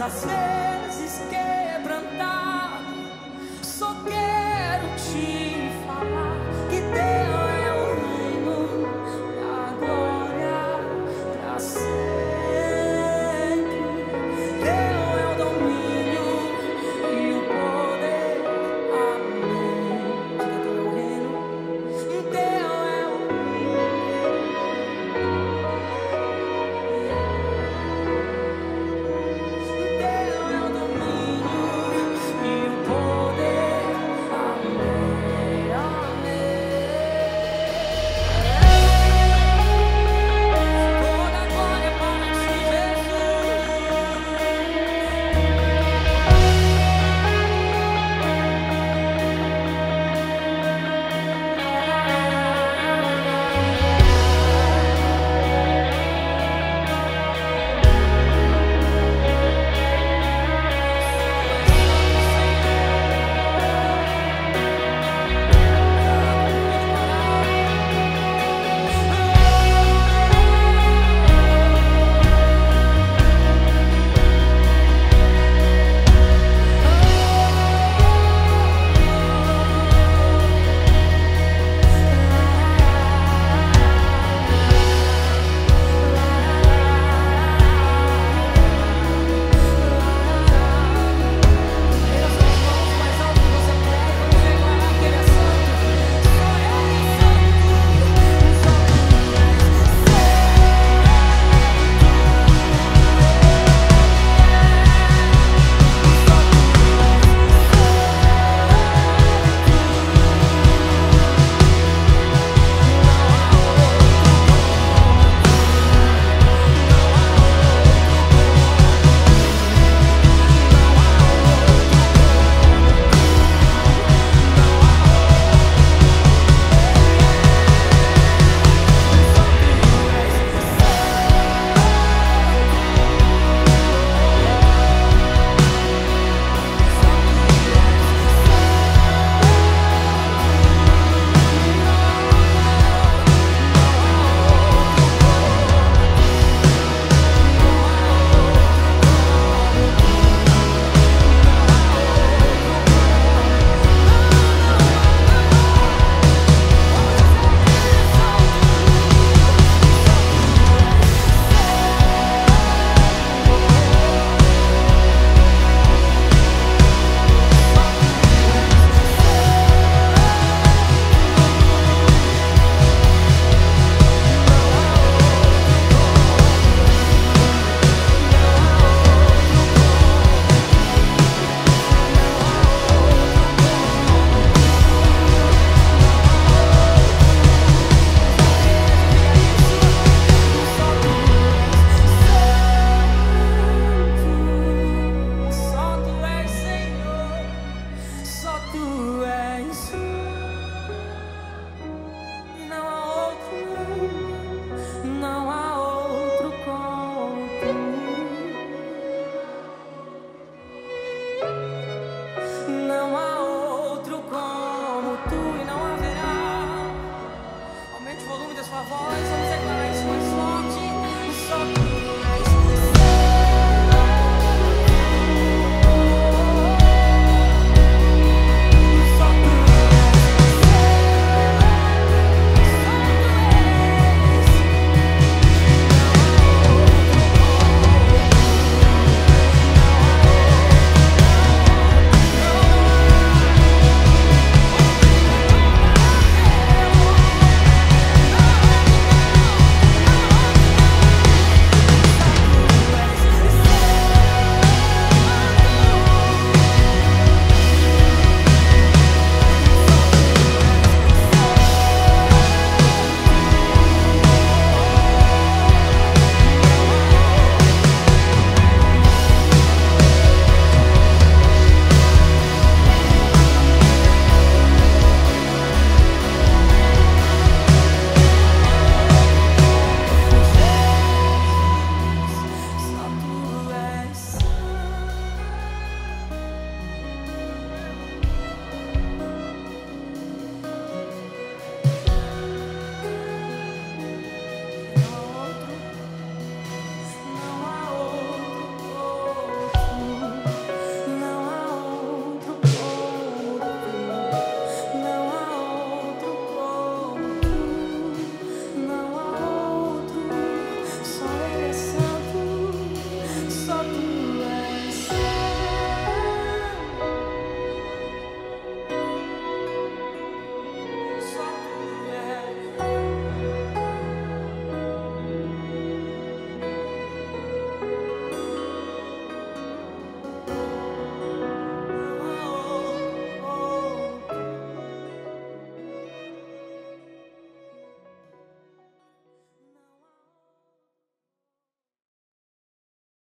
coisas.